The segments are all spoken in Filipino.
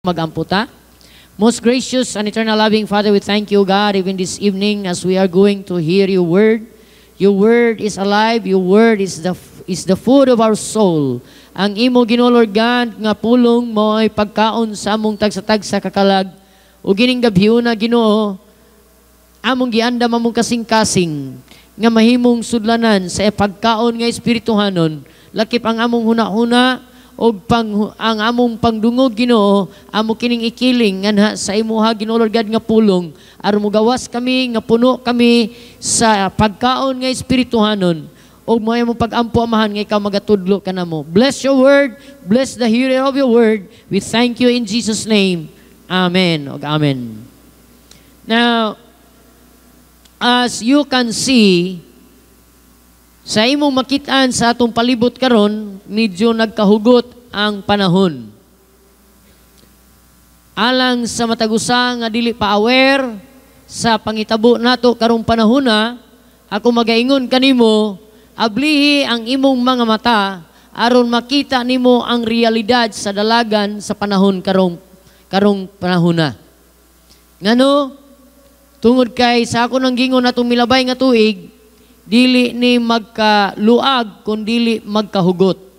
magamputa. Most gracious and eternal loving Father, we thank you, God, even this evening as we are going to hear your word. Your word is alive. Your word is the is the food of our soul. Ang imo ginolor God nga pulong mo ay pagkaon sa among tagsatag sa kakalag. O gining gabhiyo na Ginoo, among giandam among kasing-kasing nga mahimong sudlanan sa pagkaon nga espirituhanon. Lakip ang among huna-huna og pang ang among pangdungog Ginoo amo kining ikiling nga sa imuha Ginoo Lord God nga pulong. Aron mo gawas kami nga puno kami sa pagkaon nga espirituhanon. Og mo mo pagampo amahan nga ikaw magatudlo kanamo bless your word. Bless the hearer of your word. We thank you in Jesus name. Amen. Og amen. Now as you can see sa imong makitaan sa atong palibot karon, medyo nagkahugot ang panahon. Alang sa matagusa nga dili pa aware sa pangitabo nato karong panahon na, ako magaingon kanimo, ablihi ang imong mga mata aron makita nimo ang realidad sa dalagan sa panahon karong karong panahon na. Ngano? Tungod kay sa ako nang gingon atong milabay nga tuig, dili ni magkaluag kun dili magkahugot.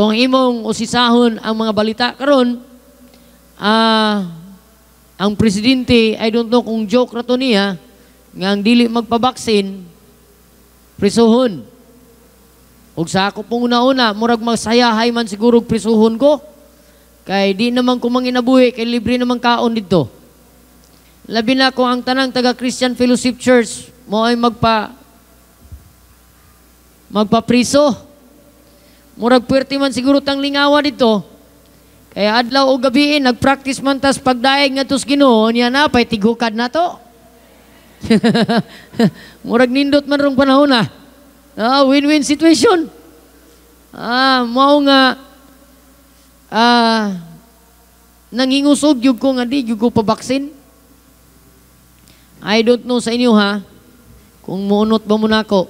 Kung imong usisahon ang mga balita karon, ah ang presidente, I don't know kung joke ra to niya, nga ang dili magpabaksin, prisuhon. Ug sa ako pong una-una, murag magsayahay man siguro prisuhon ko. Kay di naman ko manginabuhi, kay libre naman kaon dito. Labi na ko ang tanang taga Christian Fellowship Church, mo ay magpa magpapriso. Murag puwerte man siguro tang lingawa dito. Kaya adlaw o gabi nagpractice man tas pagdaig nga tus Ginoo niya na pay tigukad na to. Murag nindot man rong panahon na. Ah, win-win situation. Ah, mao nga ah nangingusog gyud ko nga di gyud ko pabaksin. I don't know sa inyo ha. Kung muunot ba mo na ako?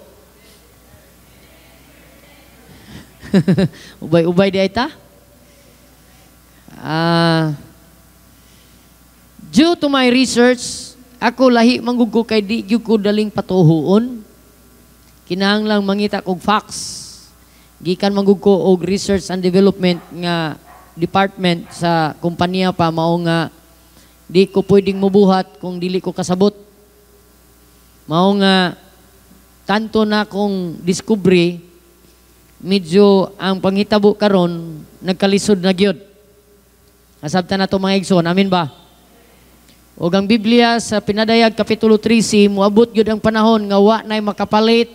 Ubay-ubay di ay ta? Uh, due to my research, ako lahi manggugo kay di gyud ko daling patuhuon. Kinahanglang mangita kog facts. Gikan manggugo og research and development nga department sa kumpanya pa mao nga Di ko pwedeng mubuhat kung dili ko kasabot. Mao nga, tanto na kong discovery, medyo ang panghitabo karon nagkalisod na gyud. Asabta na to mga igsoon. Amin ba? O ang Biblia sa Pinadayag Kapitulo 13, muabot gyud ang panahon nga wa nay makapalit,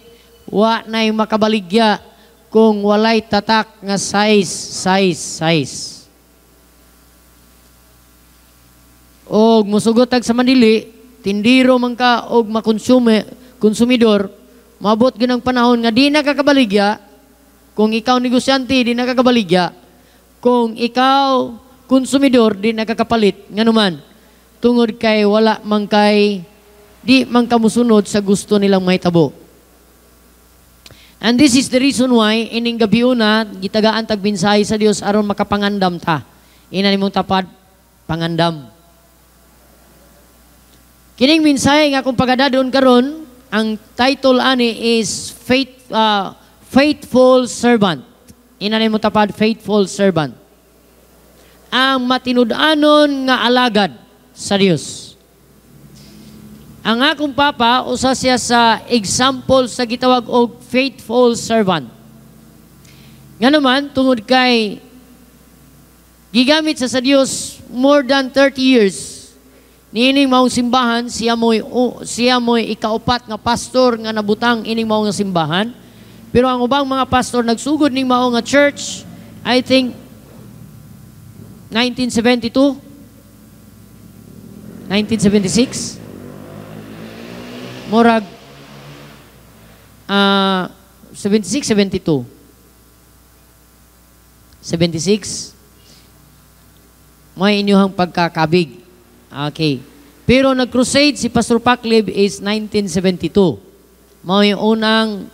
wa nay makabaligya kung walay tatak nga size, size, size. og musugotag sa Manili, tindiro man ka og makonsume, konsumidor, mabot ginang panahon nga di nakakabaligya, kung ikaw negosyante, di nakakabaligya, kung ikaw konsumidor, di nakakapalit, nga naman, tungod kay wala man kay, di man kamusunod sa gusto nilang mahitabo. And this is the reason why, ining gabi una, gitagaan tagbinsay sa Dios aron makapangandam ta. Ina nimong tapad, pangandam. Kining minsay nga kung pagadadon karon, ang title ani is Faith, uh, Faithful Servant. Inanay mo tapad, Faithful Servant. Ang matinud-anon nga alagad sa Dios. Ang akong papa, usa siya sa example sa gitawag og faithful servant. Nga naman, tungod kay gigamit sa sa Dios more than 30 years Niining maong simbahan, siya mo'y, uh, siya mo'y ikaupat nga pastor nga nabutang ining maong simbahan. Pero ang ubang mga pastor nagsugod ning maong nga church, I think 1972 1976 Morag uh, 76 72 76 may inyuhang pagkakabig. Okay. Pero nag-crusade si Pastor Paclib is 1972. Mao yung unang,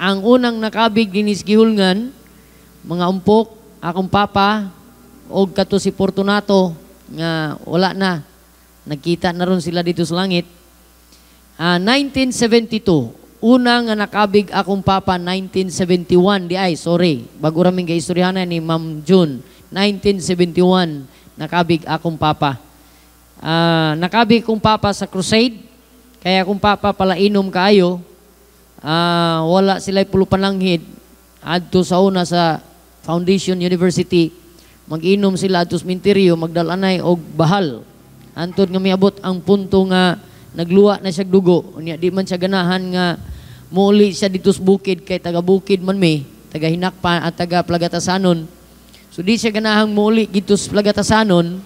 ang unang nakabig dinis gihulngan, mga umpok, akong papa, og kato si Fortunato nga wala na. Nagkita na ron sila dito sa langit. Ah, 1972, una nga nakabig akong papa 1971 di ay sorry. Bago raming gaistoryahan ni Ma'am June. 1971 nakabig akong papa. Ah, nakabig kong papa sa crusade. Kaya kung papa pala inom kaayo ah, wala sila pulupanlanghid adto sa una sa Foundation University mag-inom sila adto sa minteryo magdalanay og bahal. Antod nga miabot ang punto nga nagluwa na siya dugo. Unya di man siya ganahan nga muli siya dito sa bukid kay taga bukid man mi taga hinakpa at taga plagatasanon so di siya ganahang muli dito sa plagatasanon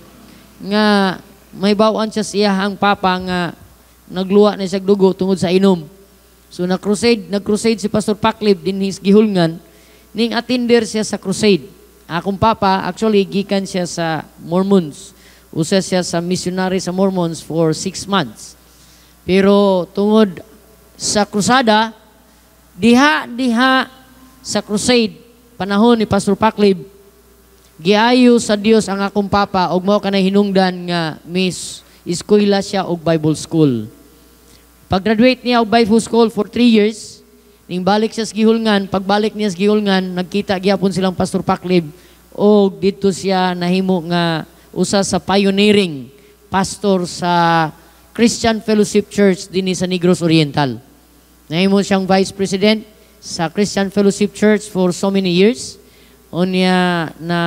nga may bawaan siya siya ang papa nga nagluwa na siya dugo tungod sa inom So na-crusade, nag-crusade si Pastor Paklib din his gihulngan, ning attender siya sa crusade. Akong papa, actually, gikan siya sa Mormons. Usa siya sa missionary sa Mormons for six months. Pero tungod sa krusada, diha-diha sa crusade, panahon ni Pastor Paklib, giayo sa Dios ang akong papa og mao kanay hinungdan nga miss eskwela siya og Bible school. Pag-graduate niya og Bible School for three years, ning balik siya sa gihulngan, pagbalik niya sa gihulngan, nagkita gyapon silang Pastor Paklib o dito siya nahimo nga usa sa pioneering pastor sa Christian Fellowship Church dinhi sa Negros Oriental. Nahimo siyang vice president sa Christian Fellowship Church for so many years. Unya na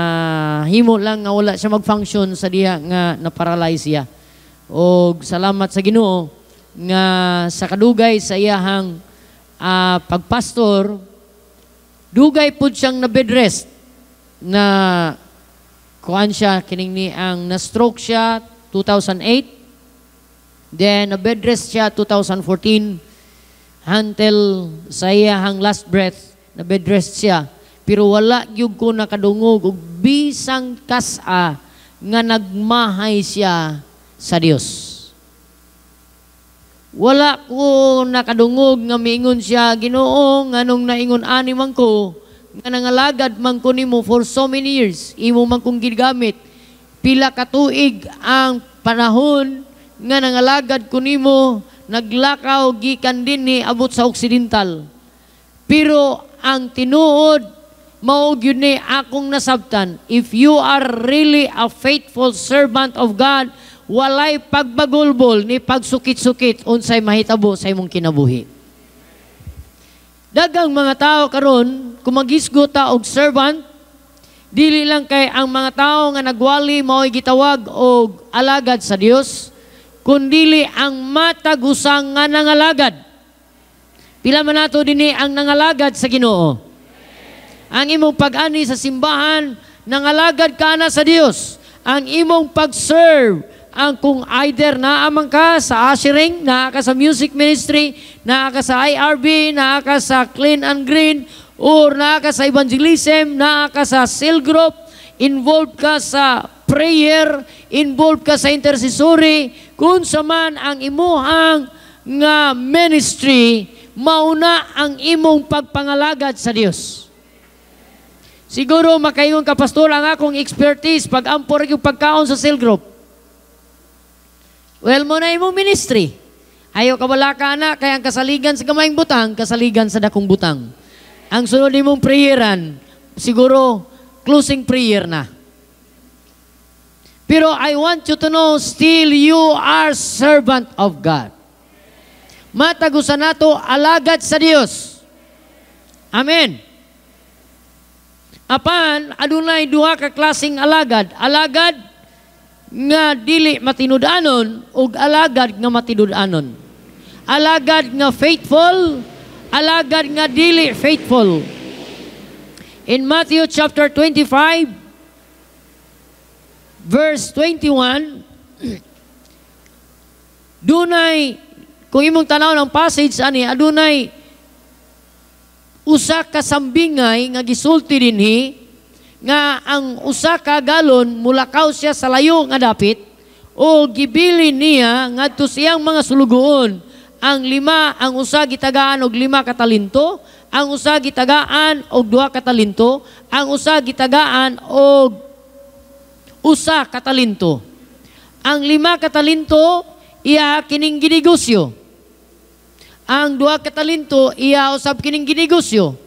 himo lang nga wala siya mag-function sa diha nga na-paralyze siya. Og salamat sa Ginoo nga sa kadugay sa iyahang ah, pagpastor, dugay pud siyang na bed rest na kuan siya kining ni ang na-stroke siya 2008 then na bed rest siya 2014 until sa iyahang last breath na bed rest siya. Pero wala gyud ko nakadungog og bisang kasa nga nagmahay siya sa Dios wala ko nakadungog nga miingon siya, Ginoo, nganong naingon ani man ko, nga nangalagad man ko nimo for so many years, imo man kong gigamit. Pila ka tuig ang panahon nga nangalagad ko nimo, naglakaw gikan din ni abot sa Occidental. Pero ang tinuod, mao gyud ni akong nasabtan, if you are really a faithful servant of God, walay pagbagulbol ni pagsukit-sukit unsay mahitabo sa imong kinabuhi. Dagang mga tao karon kung magisgo ta og servant dili lang kay ang mga tao nga nagwali mao'y gitawag og alagad sa Dios kundili ang matagusang nga nangalagad. Pila man nato dinhi ang nangalagad sa Ginoo. Ang imong pag-ani sa simbahan nangalagad ka na sa Dios. Ang imong pag-serve ang kung either naamang ka sa ushering, naa ka sa music ministry, naa ka sa IRB, naa ka sa clean and green, or naa ka sa evangelism, naa ka sa cell group, involved ka sa prayer, involved ka sa intercessory, kung sa man ang imuhang nga ministry, mauna ang imong pagpangalagad sa Dios. Siguro makaingon ka pastor ang akong expertise pag ampor pagkaon sa cell group. Well mo na imong ministry. Ayaw ka wala ka na, kaya ang kasaligan sa gamayng butang, kasaligan sa dakong butang. Ang sunod imong prayeran, siguro closing prayer na. Pero I want you to know, still you are servant of God. Matagusan nato alagad sa Dios. Amen. Apan, adunay duha ka klaseng alagad. Alagad nga dili matinud-anon ug alagad nga matinud-anon. Alagad nga faithful, alagad nga dili faithful. In Matthew chapter 25 verse 21 dunay kung imong tanaw ng passage ani adunay usa ka sambingay nga gisulti dinhi nga ang usa ka galon mulakaw siya sa layo nga dapit o gibili niya ngadto siyang mga sulugoon ang lima ang usa gitagaan og lima ka talento ang usa gitagaan og duha ka talento ang usa gitagaan og usa katalinto. Ang lima katalinto, iya kining ginegosyo. Ang duha katalinto, iya usab kining ginegosyo.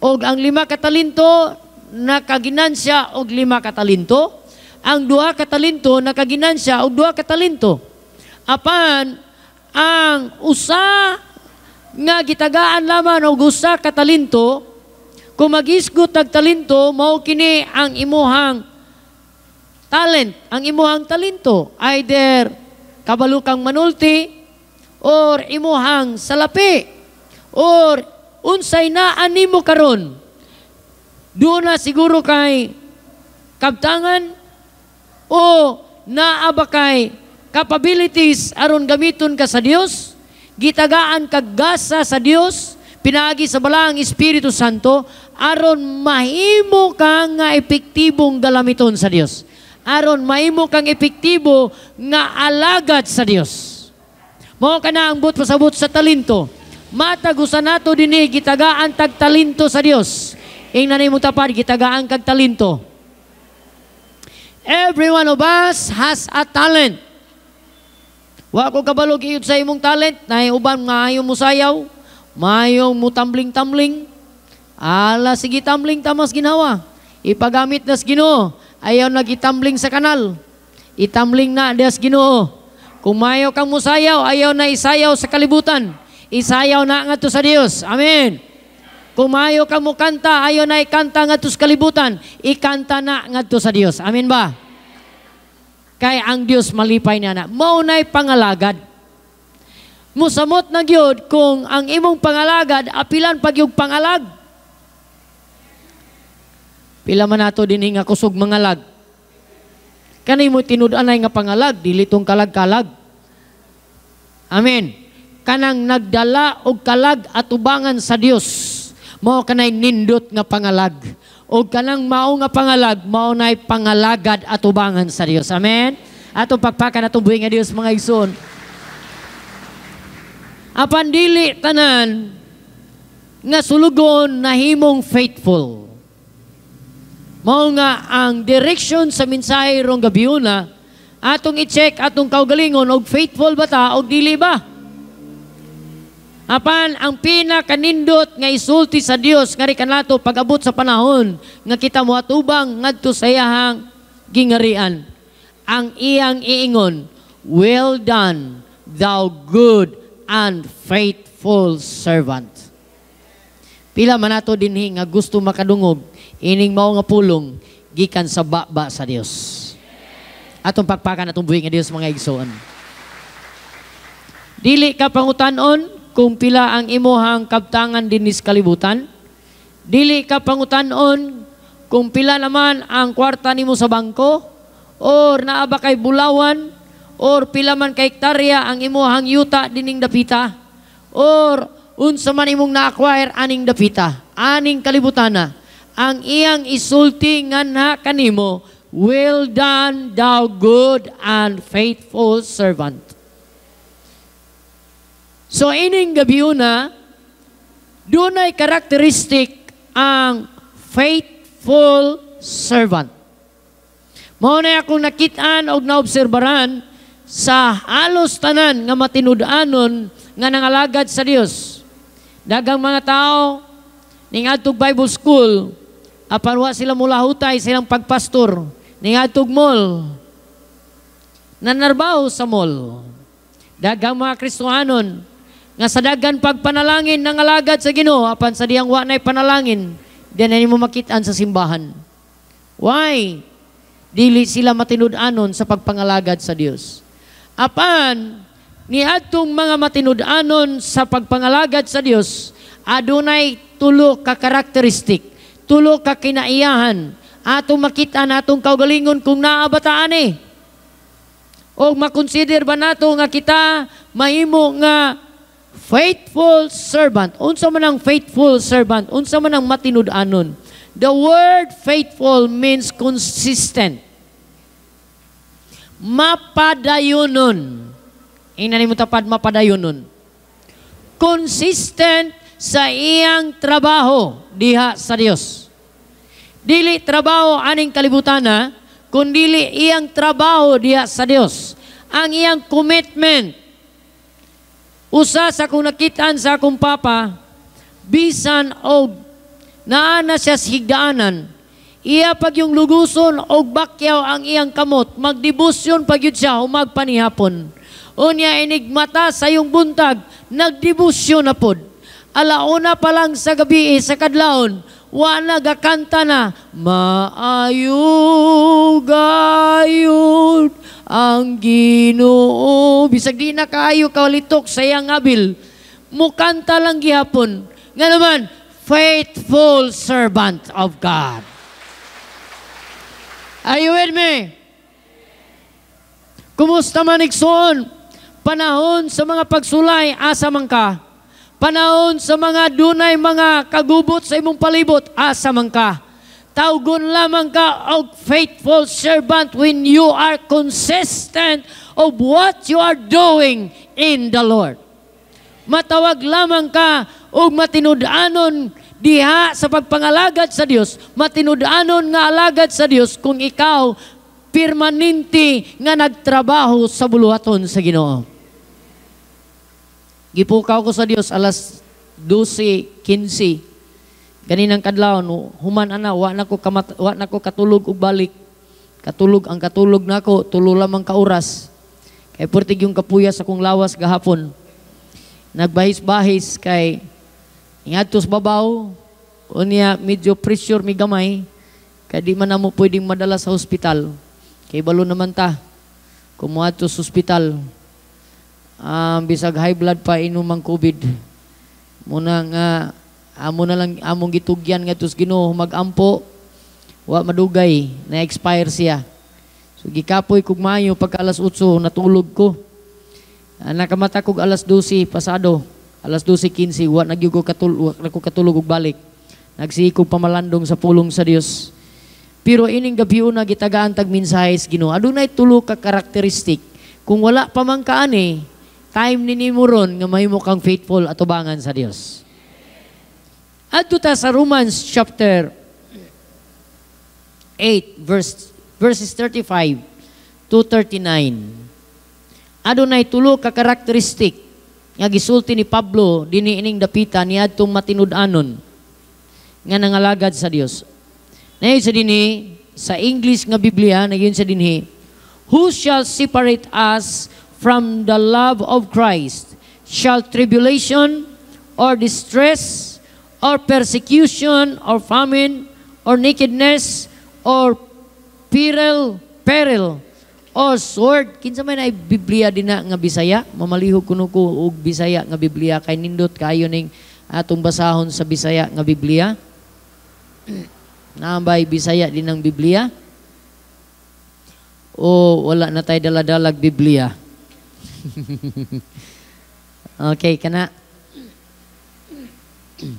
Og ang lima katalinto, nakaginansya og lima katalinto. Ang duha katalinto, nakaginansya og duha katalinto. Apan, ang usa nga gitagaan lamang og usa katalinto, kung magisgot tag talento, mao kini ang imuhang talent, ang imuhang talento. Either kabalukang manulti, or imuhang salapi, or unsay na animo karon. Doon na siguro kay kabtangan o naa ba kay capabilities aron gamiton ka sa Dios, gitagaan kag gasa sa Dios, pinagi sa balang Espiritu Santo aron mahimo kang nga epektibong galamiton sa Dios. Aron mahimo kang epektibo nga alagad sa Dios. Mo ka na ang but sa talento. Matagusan nato dinhi gitagaan tag talento sa Dios. Ing nanay mo tapad gitagaan kag talento. Every one of us has a talent. Wa ko kabalo giyud sa imong talent, na uban maayo mo sayaw, maayo mo tambling-tambling. Ala sige tambling tamas ginawa. Ipagamit nas Ginoo. Ayaw nagitambling sa kanal. Itambling na das Ginoo. Kung maayo kang musayaw, ayaw na isayaw sa kalibutan. Isayaw na ngadto sa Dios. Amen. Kung maayo ka mo kanta, ayaw na ikanta ngadto sa kalibutan, ikanta na ngadto sa Dios. Amen ba? Kay ang Dios malipay na na. Maunay pangalagad. Musamot na gyud kung ang imong pangalagad apilan pag yung pangalag. Pila man nato din nga kusog mangalag. Kanay mo tinud-anay nga pangalag, dili tong kalag-kalag. Amen. Kanang nagdala og kalag at ubangan sa Dios. Mao kanay nindot nga pangalag. O kanang mao nga pangalag, mao nay pangalagad at ubangan sa Dios. Amen. Atong pagpakan atong buhi nga Dios mga igsoon. Apan dili tanan nga sulugon na himong faithful. Mao nga ang direction sa mensahe rong gabiuna atong i-check atong kaugalingon og faithful ba ta og dili ba? Apan ang pinakanindot nga isulti sa Dios nga kanato pag-abot sa panahon nga kita mo atubang ngadto sa iyahang gingarian. Ang iyang iingon, Well done, thou good and faithful servant. Pila man nato dinhi nga gusto makadungog ining mao nga pulong gikan sa baba sa Dios. Atong pagpakan atong buhi nga Dios mga igsoon. Dili ka pangutanon kung pila ang imuhang kabtangan dinis kalibutan. Dili ka pangutanon kung pila naman ang kwarta nimo sa bangko or naa ba kay bulawan or pila man kay hektarya ang imuhang yuta dining dapita or unsa man imong na-acquire aning dapita aning kalibutana ang iyang isulti nga na kanimo well done thou good and faithful servant So ining gabiuna, dunay karakteristik ang faithful servant. Mao na akong nakitaan og naobserbaran sa halos tanan nga matinud-anon nga nangalagad sa Dios. Dagang mga tao ning adtog Bible school apan wa sila mulahutay silang pagpastor ning adtog mall nanarbaho sa mall. Dagang mga Kristohanon nga sa dagan pagpanalangin ng alagad sa Ginoo apan sa diyang wa nay panalangin diyan mo makitaan sa simbahan. Why? Dili sila matinud-anon sa pagpangalagad sa Dios. Apan ni adtong mga matinud-anon sa pagpangalagad sa Dios adunay tulo ka karakteristik, tulo ka kinaiyahan atong makita natong kaugalingon kung naabataan eh. O makonsider ba nato nga kita mahimo nga faithful servant. Unsa man ang faithful servant? Unsa man ang matinud-anon? The word faithful means consistent. Mapadayonon. Inani mo tapad mapadayonon. Consistent sa iyang trabaho diha sa Dios. Dili trabaho aning kalibutana, kundili iyang trabaho diya sa Dios. Ang iyang commitment. Usa sa kung nakitaan sa akong papa, bisan og naana siya sa higdaanan, iya pag yung luguson og bakyaw ang iyang kamot, magdibusyon pag yun siya, humag panihapon. Unya enigmata sa yung buntag, nagdibusyon na pod. Alauna pa lang sa gabi sa kadlawon, wa nagakanta na, Maayo gayud ang ginoo. Bisag di na kaayo kawalitok sa abil, mukanta lang gihapon. Nga naman, faithful servant of God. Are you with me? Kumusta man? Panahon sa mga pagsulay, asa man ka? Panahon sa mga dunay mga kagubot sa imong palibot, asa man ka? Tawgon lamang ka og faithful servant when you are consistent of what you are doing in the Lord. Matawag lamang ka og matinud-anon diha sa pagpangalagad sa Dios, matinud-anon nga alagad sa Dios kung ikaw permanente nga nagtrabaho sa buluhaton sa Ginoo. Gipukaw ko sa Dios alas 12:15. Ganinang kadlaw no, human ana wa na ko kamat, wa na ko katulog ug balik. Katulog ang katulog nako, tulo lamang ka oras. Kay purtig yung kapuya sa kong lawas gahapon. Nagbahis-bahis kay ingadtos babaw unya medyo pressure mi gamay kay di man namo pwedeng madala sa ospital. Kay balo naman ta. Kumuadto sa ospital um, bisag high blood pa inom ang COVID. Muna nga amo na lang among gitugyan nga tus Ginoo magampo wa madugay na expire siya. So gikapoy kog maayo pagka alas 8 natulog ko. Uh, nakamata kog alas 12 pasado. Alas 12:15 wa nagyud ko katulog ko katulog og balik. Nagsikog pamalandong sa pulong sa Dios. Pero ining gabi una gitagaan tag mensahe sa Ginoo. Adunay tulo ka karakteristik. Kung wala pa man kaani, time ni mo ron nga mahimo kang faithful at ubangan sa Dios. Adto ta sa Romans chapter 8 verse verses 35 to 39. Adunay tulo ka karakteristik nga gisulti ni Pablo dinhi ining dapita niadtong matinud-anon nga nangalagad sa Dios. Nayon sa dinhi sa English nga Biblia nayon sa dinhi Who shall separate us from the love of Christ? Shall tribulation or distress or persecution or famine or nakedness or peril, peril or sword. Kinsa man ay Biblia dinha nga Bisaya? Mamalihog kuno ko og Bisaya nga Biblia kay nindot kayo ning atong basahon sa Bisaya nga Biblia. Naambay Bisaya din ang Biblia? O wala na tayo daladalag Biblia? Okay kana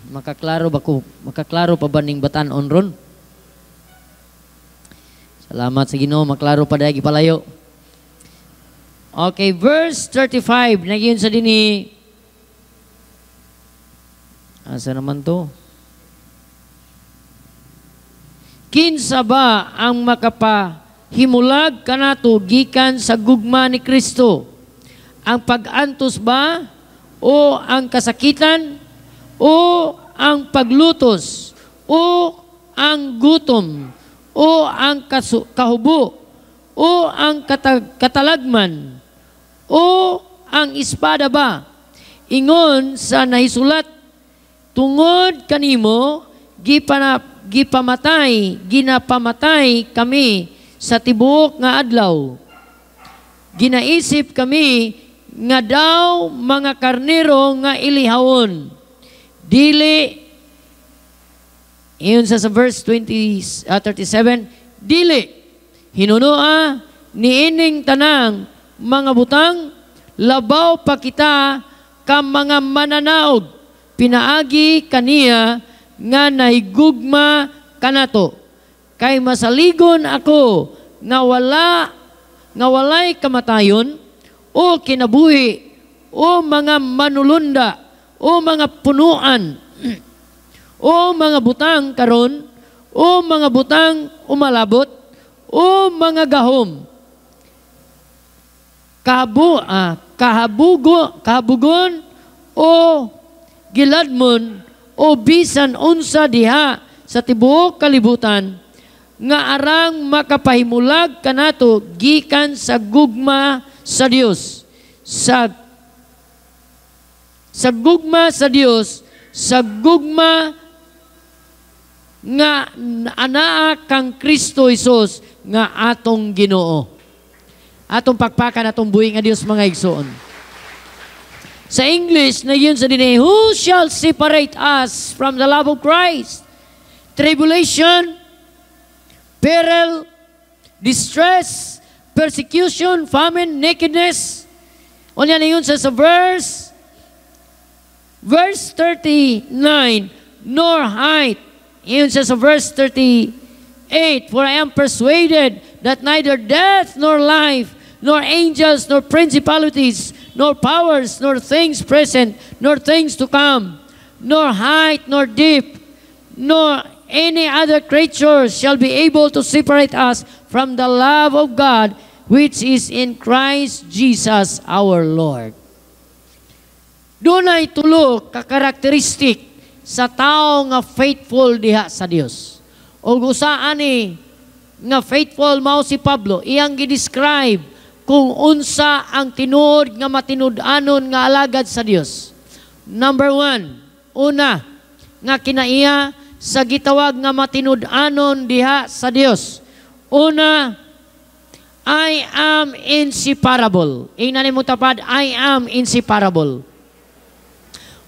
makaklaro ba ko makaklaro pa ba ning batan-on ron Salamat sa Ginoo, maklaro pa dahil palayo. Okay, verse 35, nagyon sa dini. Asa naman to? Kinsa ba ang makapahimulag kanato gikan sa gugma ni Kristo? Ang pag-antos ba o ang kasakitan o ang paglutos o ang gutom o ang kasu- kahubo, o ang katag- katalagman, o ang espada ba? Ingon sa nahisulat, tungod kanimo, gipana, gipamatay, ginapamatay kami sa tibuok nga adlaw. Ginaisip kami nga daw mga karnero nga ilihawon. Dili iyon sa, sa verse 20, uh, 37, Dili, hinunua ni ining tanang mga butang, labaw pa kita ka mga mananaog, pinaagi kaniya nga nahigugma kanato. Kay masaligon ako nga wala nga walay kamatayon o kinabuhi o mga manulunda o mga punuan o mga butang karon, o mga butang umalabot, o mga gahom, kahabu, ah, kahabugo, kahabugon o giladmon o bisan unsa diha sa tibuok kalibutan nga arang makapahimulag kanato gikan sa gugma sa Dios. Sa sa gugma sa Dios sa gugma nga anaa kang Kristo Isus nga atong Ginoo. Atong pakpakan atong buhi nga Dios mga igsoon. Sa English na yun sa dinay, Who shall separate us from the love of Christ? Tribulation, peril, distress, persecution, famine, nakedness. Yan na yun sa, sa verse, verse 39, nor height. Yun sa, sa verse 38, For I am persuaded that neither death nor life, nor angels, nor principalities, nor powers, nor things present, nor things to come, nor height, nor deep, nor any other creature shall be able to separate us from the love of God which is in Christ Jesus our Lord. Doon ay tulo ka karakteristik sa tao nga faithful diha sa Dios. O gusaan ni nga faithful mao si Pablo, iyang gi-describe kung unsa ang tinuod nga matinud-anon nga alagad sa Dios. Number one, una, nga kinaiya sa gitawag nga matinud-anon diha sa Dios. Una, I am inseparable. Ingnan mo tapad, I am inseparable.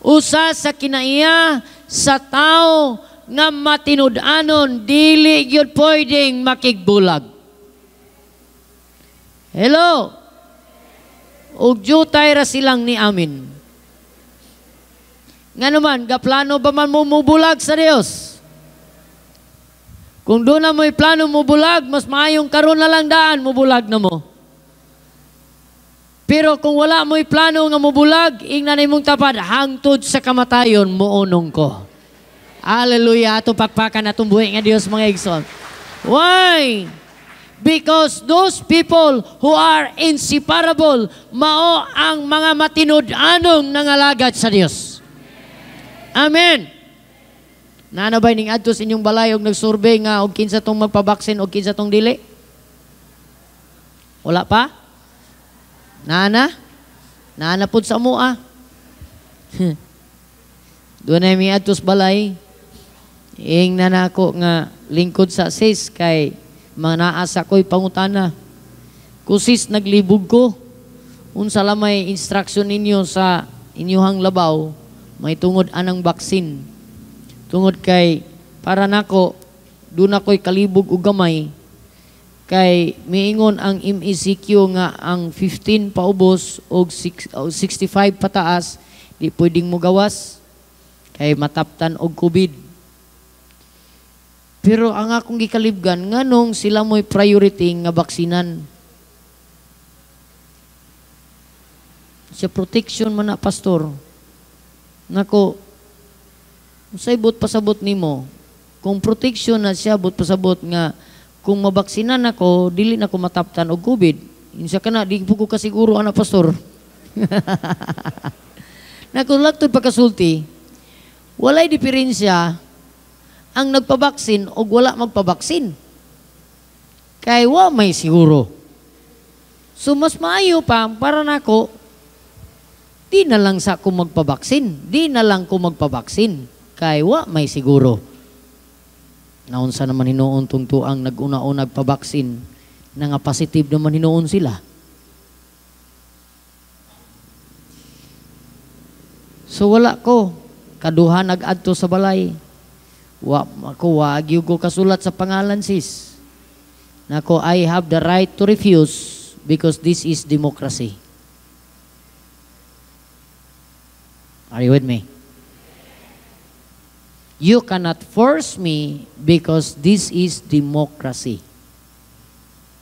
Usa sa kinaiya sa tao nga matinud-anon, dili gyud pwedeng makigbulag. Hello? Ug jutay ra silang ni amin. Nga naman, gaplano ba man mo mubulag sa Dios? Kung doon na mo'y plano mo bulag, mas maayong karon na lang daan, mubulag na mo. Pero kung wala mo'y plano nga mubulag, ingnan mong tapad, hangtod sa kamatayon, muunong ko. Hallelujah. Ato pakpakan na buhay nga Diyos mga igsoon. Why? Because those people who are inseparable, mao ang mga matinud-anong nangalagad sa Diyos. Amen. Nana ba ning adto sa inyong balay og nagsurvey nga og kinsa tong magpabaksin og kinsa tong dili? Wala pa? Nana? Nana pud sa mo ah. Doon mi adto sa balay. Ing na nako nga lingkod sa sis kay manaasa ko'y pangutana. Kusis naglibog ko. Unsa lamay instruction ninyo sa inyuhang labaw, may tungod anang baksin Tungod kay para nako doon ako'y kalibog og gamay kay miingon ang MECQ nga ang 15 paubos og 65 pataas di pwedeng mo gawas kay mataptan og COVID. Pero ang akong gikalibgan nganong sila mo'y priority nga baksinan. Sa protection man na pastor. Nako, Unsay but pasabot nimo? Kung protection na siya but pasabot nga kung mabaksinan ako, dili na ko mataptan og COVID. Insa kana di po ko kasiguro ana pastor. Nakulagtod pagkasulti, walay diferensya ang nagpabaksin o wala magpabaksin. Kay wa may siguro. So mas maayo pa para nako di na lang sa ko magpabaksin. Di na lang ko magpabaksin kay wa may siguro. Naunsa naman hinuon tungtuang nag-una-una nagpabaksin na nga positive naman hinuon sila. So wala ko kaduha nag-adto sa balay. Wa ako wa ko kasulat sa pangalan sis. Nako I have the right to refuse because this is democracy. Are you with me? You cannot force me because this is democracy.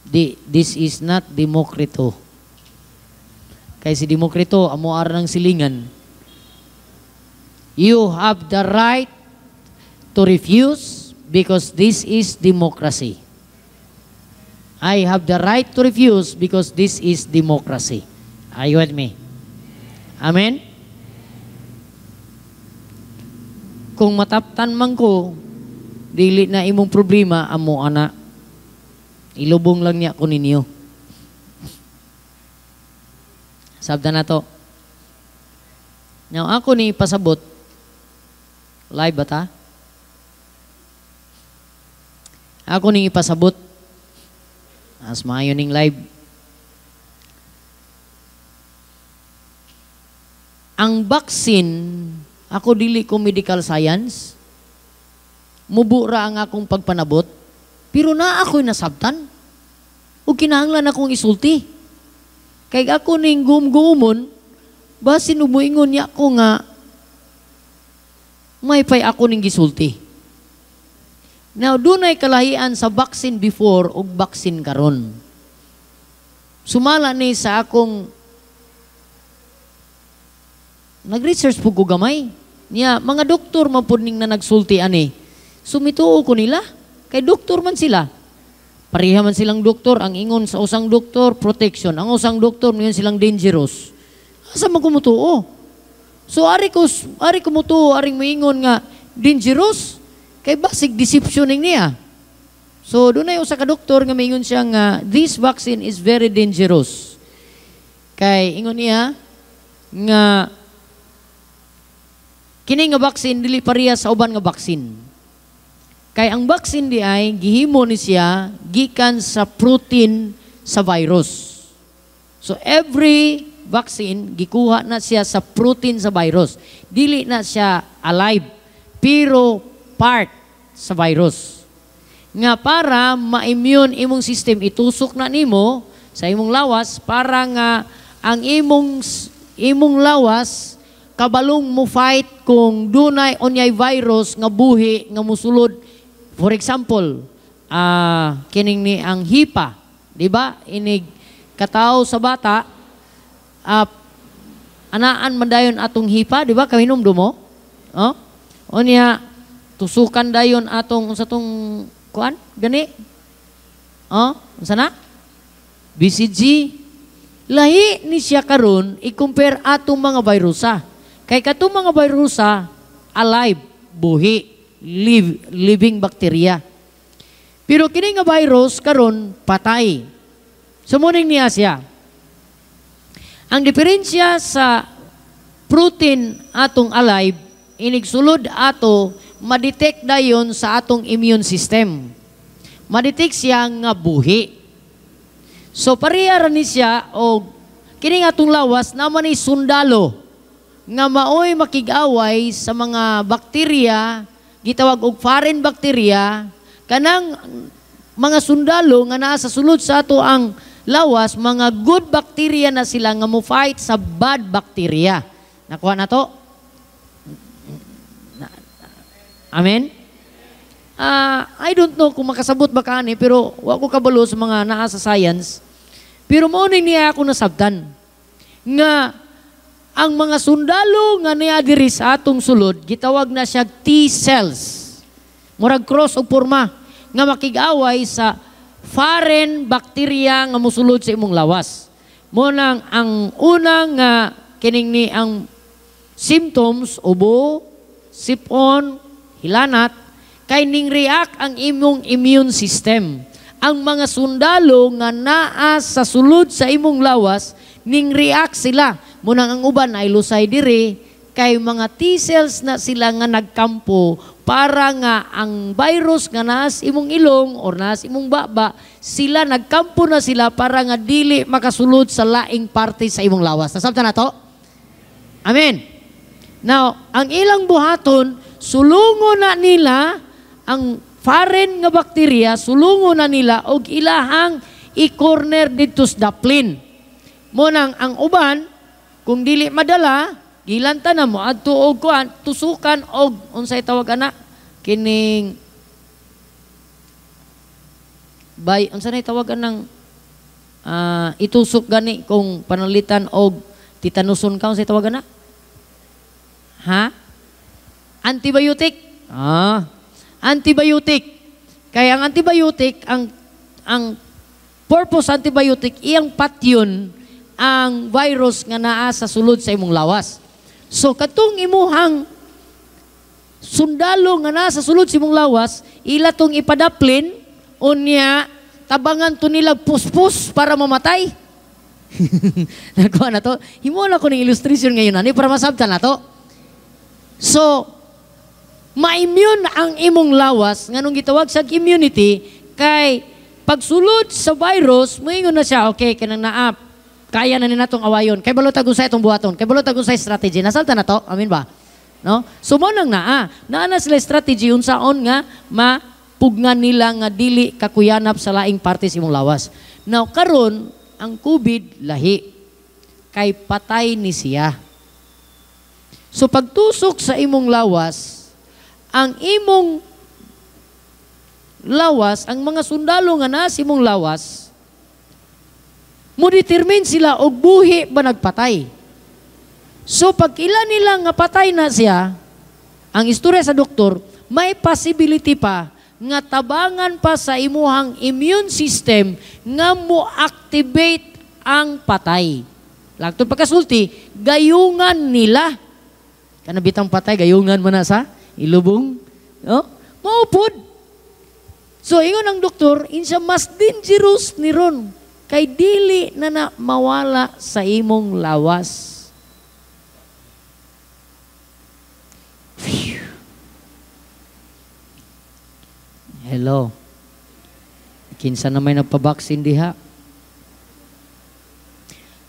Di, this is not Demokrito. Kaya si Demokrito, amo ara ng silingan. You have the right to refuse because this is democracy. I have the right to refuse because this is democracy. Are you with me? Amen? Kung mataptan man ko, dili na imong problema, amo ana. Ilubong lang niya ko ninyo. Sabda na to. Now, ako ni pasabot, live ba ta? Ako ning ipasabot, as maayo live. Ang vaccine, ako dili ko medical science, mubura ang akong pagpanabot, pero na ako'y nasabtan. O kinahanglan akong isulti. Kay ako ning gumgumon, basin umuingon niya ko nga, may pay ako ning gisulti. Now, dunay kalahian sa vaccine before o vaccine karon. Sumala ni sa akong nag-research po ko gamay. Niya, mga doktor mapuning na nagsulti ani. Sumituo ko nila. Kay doktor man sila. Pareha man silang doktor. Ang ingon sa usang doktor, protection. Ang usang doktor, ngayon silang dangerous. Asa man kumutuo? So, ari ko, ari kumutuo, aring maingon nga, dangerous? Kay basig deception niya. So doon usa ka doktor nga maingon siya nga this vaccine is very dangerous. Kay ingon niya nga kini nga vaccine dili pareha sa uban nga vaccine. Kay ang vaccine di ay gihimo ni siya gikan sa protein sa virus. So every vaccine gikuha na siya sa protein sa virus. Dili na siya alive. Pero part sa virus. Nga para ma-immune imong system, itusok na nimo sa imong lawas para nga ang imong imong lawas kabalong mo fight kung dunay onyay virus nga buhi nga musulod. For example, uh, kining ni ang hipa, di ba? Inig katao sa bata, uh, anaan mandayon atong hipa, di ba? Kahinom mo? Oh? O niya, tusukan dayon atong unsa tong kuan gani oh unsa na BCG lahi ni siya karon i-compare atong mga virusa kay katong mga virusa alive buhi live, living bacteria pero kini nga virus karon patay sumuning niya siya ang diferensya sa protein atong alive inigsulod ato madetect dayon sa atong immune system. Madetect siya nga buhi. So pareha ni siya o kini nga atong lawas naman ni sundalo nga maoy makigaway sa mga bakterya gitawag og foreign bacteria kanang mga sundalo nga naa sa sulod sa ato ang lawas mga good bacteria na sila nga mo fight sa bad bacteria. Nakuha na to? Amen? Uh, I don't know kung makasabot ba kani, pero wa ko kabalo sa mga naa sa science. Pero mo niya ako nasabtan. Nga, ang mga sundalo nga niya diri sa atong sulod, gitawag na siya T-cells. Murag cross o porma nga makigaway sa foreign bacteria nga musulod sa imong lawas. Mo nang ang unang nga kining ni ang symptoms ubo, sipon, hilanat, kay ning react ang imong immune system. Ang mga sundalo nga naa sa sulod sa imong lawas, ning react sila. Munang ang uban ay lusay diri, kay mga T-cells na sila nga nagkampo para nga ang virus nga nas imong ilong or nas imong baba, sila nagkampo na sila para nga dili makasulod sa laing parte sa imong lawas. Nasabta na to? Amen. Now, ang ilang buhaton, sulungo na nila ang foreign nga bakterya, sulungo na nila og ilahang i-corner dito sa daplin. Munang ang uban, kung dili madala, gilanta na mo adto og kuan tusukan og unsay tawag ana kining bay unsa nay tawag anang uh, itusok gani kung panalitan og titanuson ka unsay tawag ana ha Antibiotic. Ah, antibiotic. Kaya ang antibiotic, ang, ang purpose antibiotic, iyang patyon ang virus nga naa sa sulod sa imong lawas. So katong imuhang sundalo nga naa sa sulod sa imong lawas, ila tong ipadaplin unya tabangan to nila puspos para mamatay. Nakuha na to. Himo na ko ng illustration ngayon ani para masabtan na to. So, ma-immune ang imong lawas nganong gitawag sa immunity kay pagsulod sa virus, moingon na siya, okay, kanang naap, kaya na ni natong awayon. Kay balotag usay itong buhaton. Kay balotag usay strategy. Nasalta na to. Amin ba? No? So mo nang naa. Naa na sila strategy unsaon nga mapugnan nila nga dili kakuyanap sa laing parte sa lawas. Now karon ang COVID lahi kay patay ni siya. So pagtusok sa imong lawas, ang imong lawas, ang mga sundalo nga na sa imong lawas, mo determine sila og buhi ba nagpatay. So pag ila nila nga patay na siya, ang istorya sa doktor, may possibility pa nga tabangan pa sa imuhang immune system nga mo activate ang patay. Lagtod pagkasulti, gayungan nila. Kanabitang patay, gayungan mo na sa ilubong. No? Maupod. So, ingon ang doktor, insa mas dangerous ni ron. Kay dili na na mawala sa imong lawas. Phew. Hello. Kinsa na may nagpabaksin diha?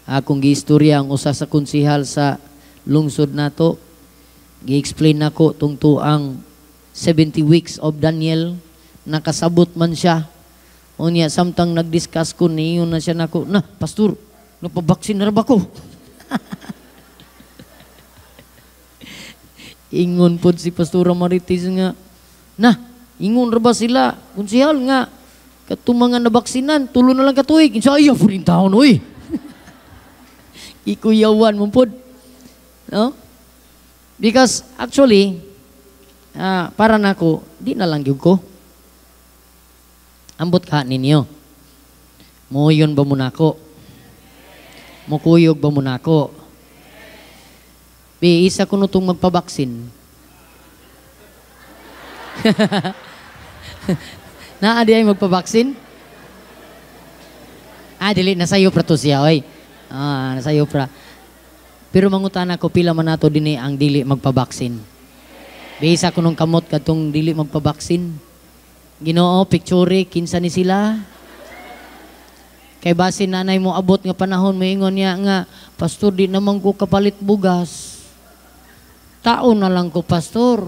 Akong giistorya ang usa sa konsihal sa lungsod nato. Gi-explain nako tungto ang 70 weeks of Daniel nakasabot man siya. Unya, samtang nag-discuss ko, niyon na siya nako, na, pastor, napabaksin na ba ko? ingon po si Pastora Marites nga, na, ingon ra ba sila? Kunsihal nga, katong mga nabaksinan, tulo na lang katuig. Insa ayaw po rin taon, uy. Ikuyawan mo po. No? Because actually, uh, para nako, di na lang gyud ko. Ambot ka ninyo. Muyon ba mo nako? Mukuyog ba mo nako? Bi, isa ko nutong magpabaksin. na adi ay magpabaksin? Ah, dili, nasayo pra to siya, oy. Ah, nasayo pra. Pero mangutan ako, pila man nato din ang dili magpabaksin. Bisa ko nung kamot katong dili magpabaksin. Ginoo, picture, kinsa ni sila. Kay base nanay mo abot nga panahon, ingon niya nga, Pastor, di naman ko kapalit bugas. Tao na lang ko, Pastor.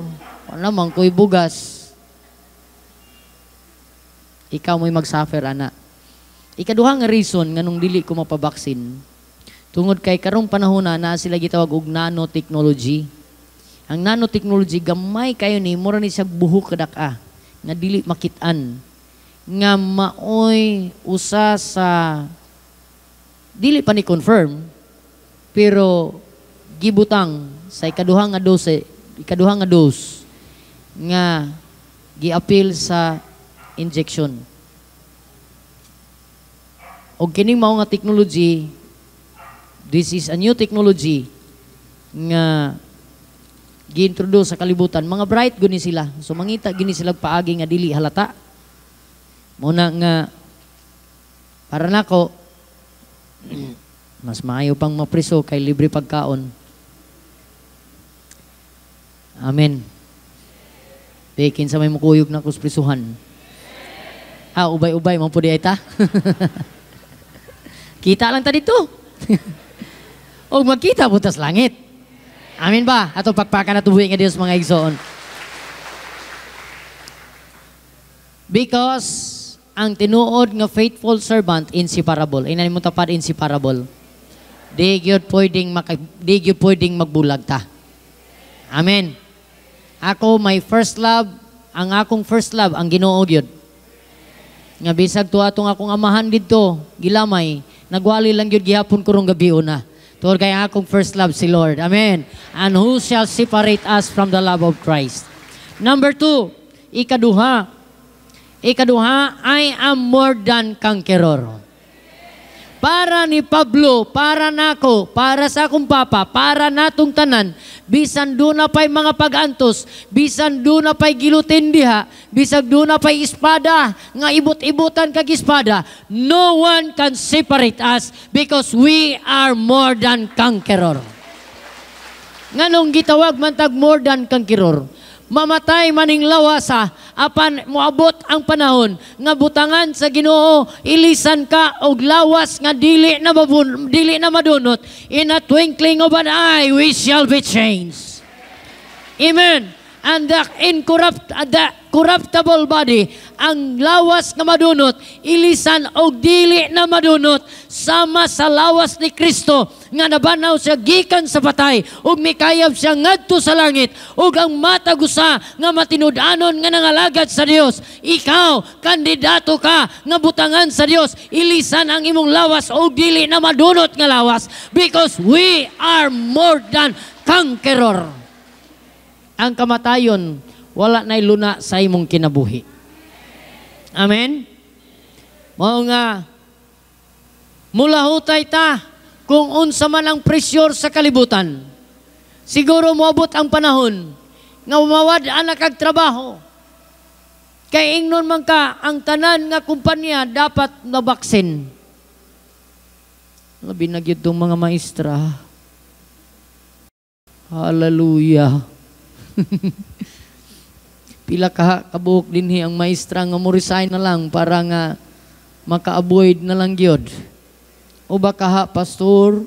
Wala naman ko'y bugas. Ikaw mo'y mag-suffer, ana. Ikaduha nga reason nga nung dili ko mapabaksin, tungod kay karong panahon na na sila gitawag og nanotechnology. Ang nanotechnology gamay kayo ni mura ni siya buhok kadak ah nga dili makitaan nga maoy usa sa dili pa ni confirm pero gibutang sa ikaduha nga dose ikaduha nga dose nga giapil sa injection. Og kining mao nga technology this is a new technology nga gi-introduce sa kalibutan, mga bright guni sila. So mangita gini sila paagi nga dili halata. Muna nga para nako mas maayo pang mapriso kay libre pagkaon. Amen. Pekin sa may mukuyog na kusprisuhan. Ah, ubay-ubay, mo po ta. Kita lang ta dito. o magkita butas langit. Amin ba? Ato pagpakan na tubuhi nga Dios mga igsoon. Because ang tinuod nga faithful servant inseparable. Ina mo tapad inseparable. Di gyud pwedeng maka, di gyud pwedeng magbulag ta. Amen. Ako my first love, ang akong first love ang Ginoo gyud. Nga bisag to atong akong amahan didto, gilamay, nagwali lang gyud gihapon kurong gabi una. Tuwag kay akong first love si Lord. Amen. And who shall separate us from the love of Christ? Number two, ikaduha. Ikaduha, I am more than conqueror. Para ni Pablo, para nako, para sa akong papa, para natong tanan, bisan do na pay mga pagantos, bisan do na pay gilutin diha, bisan do na pay espada, nga ibot-ibutan kag espada, no one can separate us because we are more than conqueror. Nganong gitawag man tag more than conqueror? Mamatay maning lawasa apan moabot ang panahon. Nga butangan sa Ginoo ilisan ka og lawas nga dili na mabun, dili na madunot. In a twinkling of an eye we shall be changed. Amen and the incorrupt the corruptible body ang lawas nga madunot ilisan og dili na madunot sama sa lawas ni Kristo nga nabanaw siya gikan sa patay ug mikayab siya ngadto sa langit ug ang mata gusa nga matinud-anon nga nangalagad sa Dios ikaw kandidato ka nga butangan sa Dios ilisan ang imong lawas og dili na madunot nga lawas because we are more than conqueror ang kamatayon wala na luna sa imong kinabuhi. Amen? Mao nga, mula hutay ta kung unsa man ang presyur sa kalibutan. Siguro moabot ang panahon nga umawad anak kag trabaho. Kay ingnon man ka, ang tanan nga kumpanya dapat nabaksin. Labi na mga maestra. Hallelujah. pila ka kabuok dinhi ang maestra nga mo resign na lang para nga maka-avoid na lang gyud. O ba kaha pastor?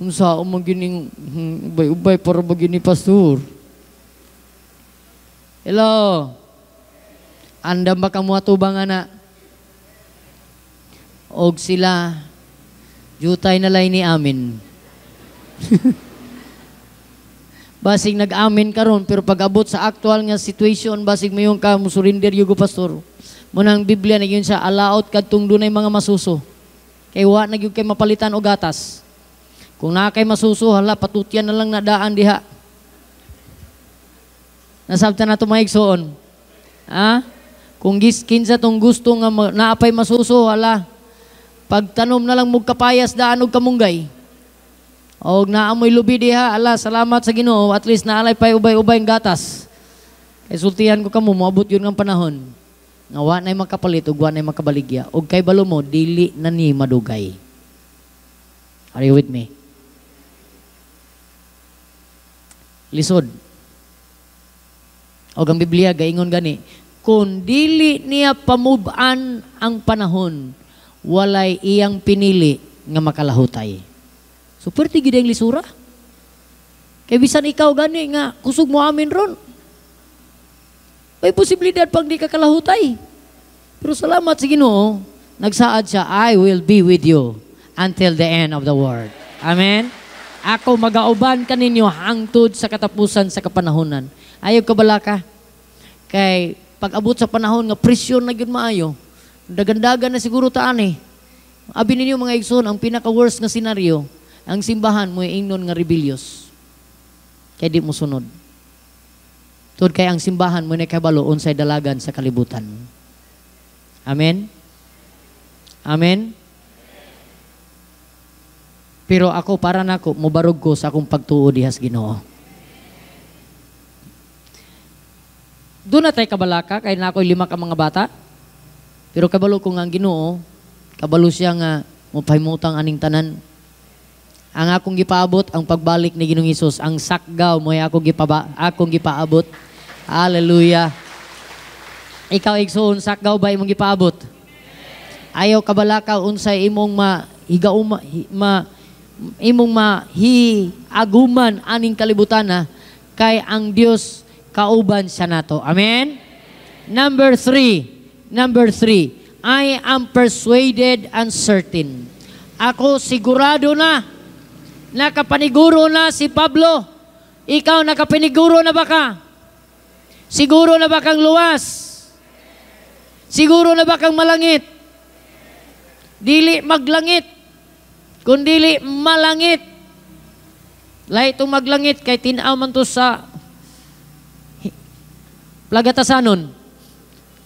Unsa o magining hmm, ubay-ubay para bagini pastor? Hello. Anda ba kamo atubang ana? Og sila jutay na lay ni amin. Basig nag-amin karon pero pag abot sa actual nga situation basig mayon ka mo surrender yugo pastor. Munang Biblia na yun sa alaot kadtong dunay mga masuso. Kay wa na kay mapalitan og gatas. Kung na kay masuso hala patutyan na lang na daan diha. Nasabta na to maigsoon. Ha? Kung gis kinsa tong gusto nga naapay masuso hala pagtanom na lang mug kapayas daan og kamunggay. Og naamoy lubi diha, ala, salamat sa Ginoo, at least naalay pa ubay-ubay ang gatas. Kay sultihan ko kamo, moabot yun ng panahon. Nga wa na makapalit, ug wa na makabaligya. Og kay balo mo, dili na ni madugay. Are you with me? Lisod. Og ang Biblia, gaingon gani, kung dili niya pamuban ang panahon, walay iyang pinili nga makalahutay. So, pwerte gid ang lisura. Kay bisan ikaw gani nga kusog mo amin ron. May posibilidad pag di ka kalahutay. Pero salamat sa Ginoo, nagsaad siya, I will be with you until the end of the world. Amen? Ako magauban kaninyo hangtod sa katapusan sa kapanahonan. Ayaw ka bala ka? Kay pag abot sa panahon nga presyon na gyud maayo, dagandagan na siguro taan eh. Abi ninyo mga igsoon, ang pinaka-worst nga senaryo, ang simbahan mo ingnon nga rebellious. Kaya di mo sunod. Tod kay ang simbahan mo na kabalo unsay dalagan sa kalibutan. Amen? Amen? Pero ako, para nako, mubarog ko sa akong pagtuo dihas ginoo. Doon na tayo kabalaka, kaya na ako lima ka mga bata. Pero kabalo ko nga ang ginoo, kabalo siya nga, mupahimutang aning tanan, ang akong gipaabot ang pagbalik ni Ginoong Hesus ang sakgaw mo ay ako gipaba akong gipaabot. Hallelujah. Ikaw igsoon sakgaw ba imong gipaabot? Ayaw kabalaka unsay imong ma higauma ma imong mahi aguman aning kalibutan na kay ang Dios kauban siya nato. Amen? Number three. Number three. I am persuaded and certain. Ako sigurado na Nakapaniguro na si Pablo. Ikaw nakapaniguro na ba ka? Siguro na ba kang luwas? Siguro na ba kang malangit? Dili maglangit. Kundili malangit. Lahi itong maglangit kay tinaw man to sa plagatasanon.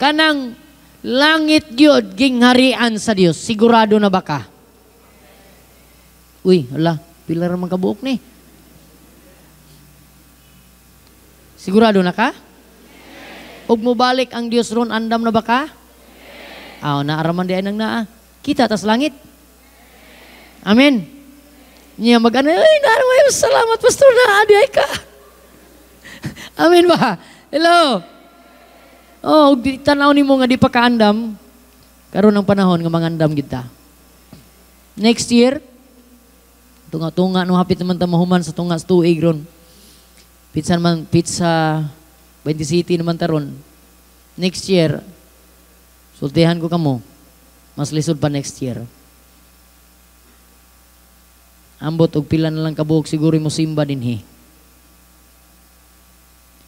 Kanang langit gyud gingharian sa Dios. Sigurado na ba ka? Uy, hala, pila ra man kabuok ni. Sigurado na ka? Ug mo balik ang Dios ron andam na ba ka? Aw, naaraman di nang naa. Kita tas langit. Amen. Niya mag ano, ay naramay, salamat pastor na adi ay ka. Amen ba? Hello. Oh, di tanaw nimo nga di pa kaandam. Karon ang panahon nga mangandam kita. Next year, tunga-tunga no hapit naman ta mahuman sa tunga sa tuig ron. Pizza naman, pizza 20 City naman taron. Next year, sultihan ko kamo. Mas lisod pa next year. Ambot og pila na lang kabuok siguro mo simba dinhi.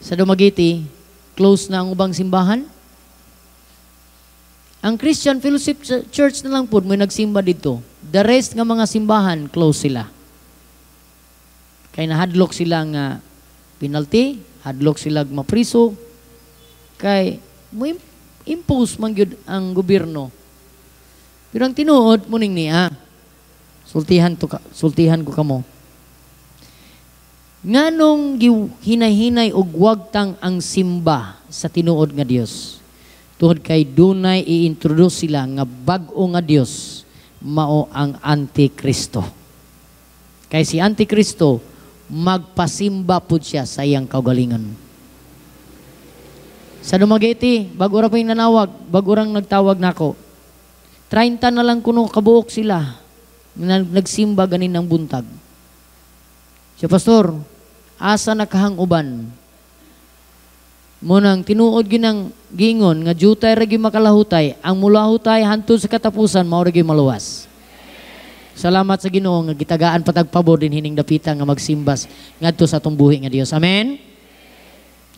Sa Dumaguete, close na ang ubang simbahan. Ang Christian Fellowship Church na lang po may nagsimba dito. The rest nga mga simbahan, close sila. Kaya nahadlok sila nga penalty, hadlok sila mapriso, kay mo impose man gyud ang gobyerno. Pero ang tinuod mo ning niya, sultihan to ka, sultihan ko kamo. Nganong hinahinay og wagtang ang simba sa tinuod nga Dios. Tuhod kay dunay i-introduce sila nga bag-o nga Dios mao ang Antikristo. Kay si Antikristo magpasimba pud siya sa iyang kaugalingon. Sa Dumaguete, bago ra pa yung nanawag, bago rang nagtawag nako. 30 na lang kuno kabuok sila nagsimba ganin ng buntag. Siya, Pastor, asa nakahang uban. Munang tinuod ginang gingon nga jutay ragi makalahutay, ang mulahutay hantud sa katapusan mao ragi maluwas. Salamat sa Ginoo nga gitagaan patagpabor din hining dapita nga magsimbas ngadto sa atong buhi nga Dios. Amen.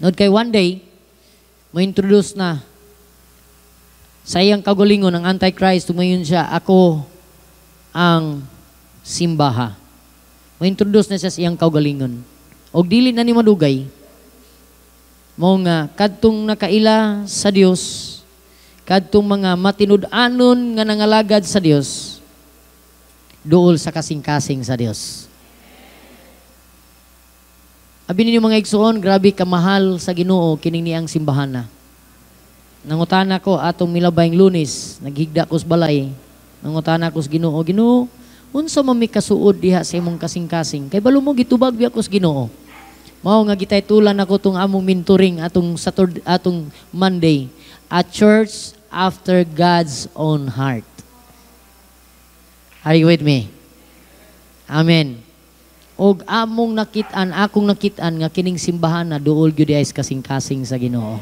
Nod kay one day mo introduce na sa iyang kagulingon ng Antichrist tumayon siya ako ang simbaha. Mo introduce na siya sa iyang kaugalingon. Og dili na ni madugay mo nga kadtong nakaila sa Dios kadtong mga matinud-anon nga nangalagad sa Dios duol sa kasing-kasing sa Dios. Abi ninyo mga igsoon, grabe kamahal sa Ginoo kining niyang simbahan na. Nangutana ko atong milabayng lunis, naghigda ko sa balay. Nangutana ko sa Ginoo, Ginoo, unsa man mi kasuod diha sa imong kasing-kasing? Kay balo mo gitubag biya ko sa Ginoo. Mao nga gitay tulan ako tong among mentoring atong Saturday atong Monday, a church after God's own heart. Are you with me? Amen. Og among nakitaan, akong nakitaan nga kining simbahan na duol gyud ay kasing-kasing sa Ginoo.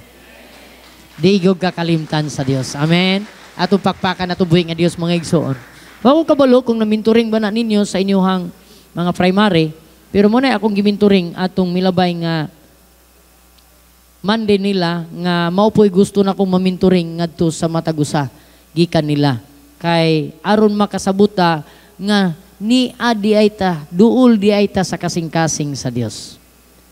Di gyud kakalimtan sa Dios. Amen. Atong pakpakan atong buhi nga Dios mga igsoon. Wa ko kabalo kung naminturing ba na ninyo sa inyong mga primary, pero mo na akong giminturing atong milabay nga Monday nila nga mao po'y gusto na kong maminturing ngadto sa matagusa gikan nila kay aron makasabuta nga ni adi duol di ta sa kasing-kasing sa Dios.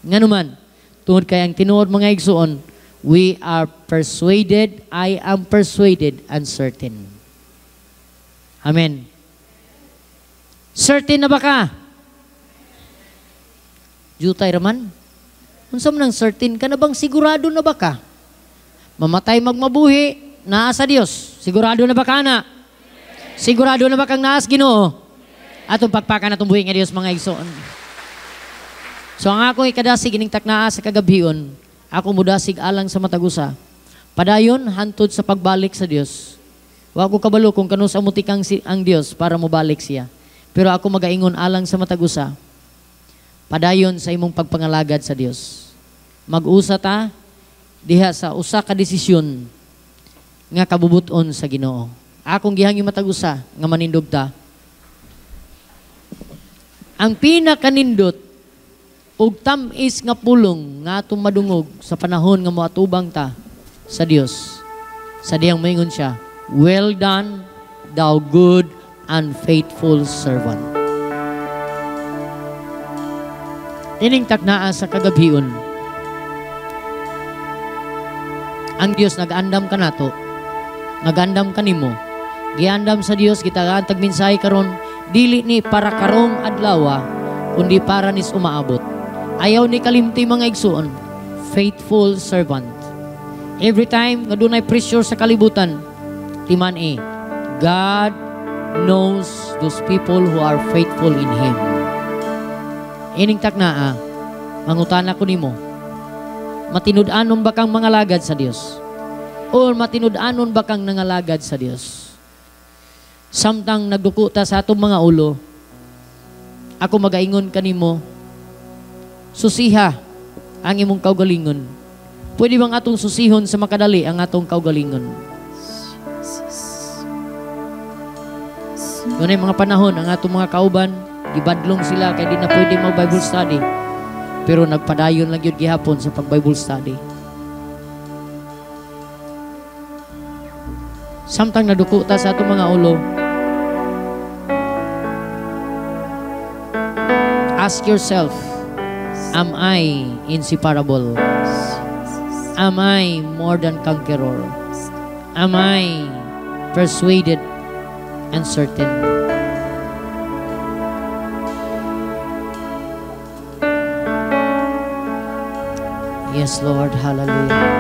Nga naman, tungod kay ang tinuod mga igsuon, we are persuaded, I am persuaded and certain. Amen. Certain na ba ka? Jutay raman. Unsa man nang certain ka na bang sigurado na ba ka? Mamatay magmabuhi, naa Dios. Sigurado na ba ka na? Sigurado na ba kang naas ginoo? Atong pagpakan atong buhi nga Dios mga igsoon. So ang ako ikadasig ining taknaa sa kagabion, ako mudasig alang sa matagusa. Padayon hantod sa pagbalik sa Dios. Wa ko kabalo kung kano sa mutikang si, ang Dios para mobalik siya. Pero ako magaingon alang sa matagusa. Padayon sa imong pagpangalagad sa Dios. Mag-usa ta diha sa usa ka desisyon nga kabubuton sa Ginoo. Akong gihangyo matagusa nga manindog ta. Ang pinakanindot ug tamis nga pulong nga atong madungog sa panahon nga moatubang ta sa Dios. Sa diyang maingon siya, Well done, thou good and faithful servant. Ining taknaa sa kagabion. Ang Dios nag-andam ka nato, nag-andam ka nimo, Giandam sa Dios kita tagminsay karon dili ni para karong adlaw, kundi para nis umaabot. Ayaw ni kalimti mga igsuon, faithful servant. Every time nga dunay pressure sa kalibutan, timan eh, God knows those people who are faithful in Him. Ining taknaa, mangutana ko nimo, matinud-anon ba kang mga lagad sa Dios? O matinud-anon ba kang nangalagad sa Dios? Samtang nagduko ta sa atong mga ulo, ako magaingon kanimo, susiha ang imong kaugalingon. Pwede bang atong susihon sa makadali ang atong kaugalingon? Yun ay mga panahon, ang atong mga kauban, gibadlong sila kaya di na pwede mag-Bible study. Pero nagpadayon lang yun gihapon sa pag-Bible study. Samtang naduko ta sa atong mga ulo, ask yourself, am I inseparable? Am I more than conqueror? Am I persuaded and certain? Yes, Lord. Hallelujah.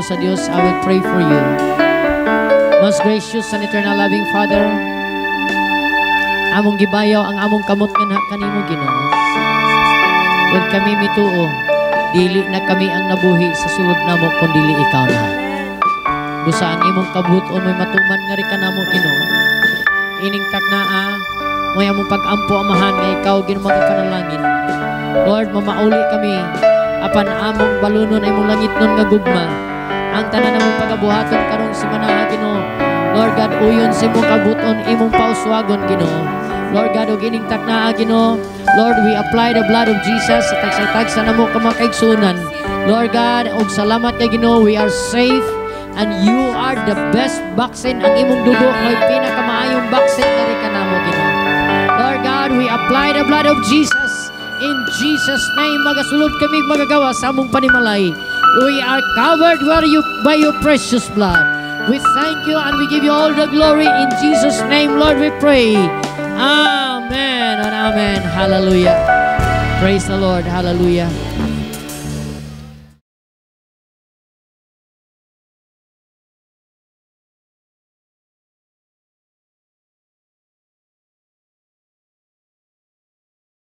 Ngadto sa Dios, I will pray for you. Most gracious and eternal loving Father, Among gibayaw ang among kamot nga kanimo Ginoo. Kung kami mituo, dili na kami ang nabuhi sa sulod namo kung dili ikaw na. Busa ang imong kabuton may matuman nga rin ka namo Ginoo. Ining taknaa, mo among pag-ampo amahan nga ikaw Ginoo magkapanalangin. Lord, mamauli kami apan among balunon ay mong langit nun nga gugma. Ang tanan namong pagabuhaton karong simana Ginoo. Lord God, uyon si mong kabuton imong pauswagon Ginoo. Lord God, og ining taknaa Ginoo. Lord, we apply the blood of Jesus sa tagsa-tagsa namo kamakaigsunan. Lord God, og salamat kay Ginoo, we are safe and you are the best vaccine ang imong dugo mo'y pinakamaayong vaccine nga rin ka namo Ginoo. Lord God, we apply the blood of Jesus. In Jesus' name, magasulod kami magagawa sa among panimalay. We are covered by, you, by your precious blood. We thank you and we give you all the glory. In Jesus' name, Lord, we pray. Amen and amen. Hallelujah. Praise the Lord. Hallelujah.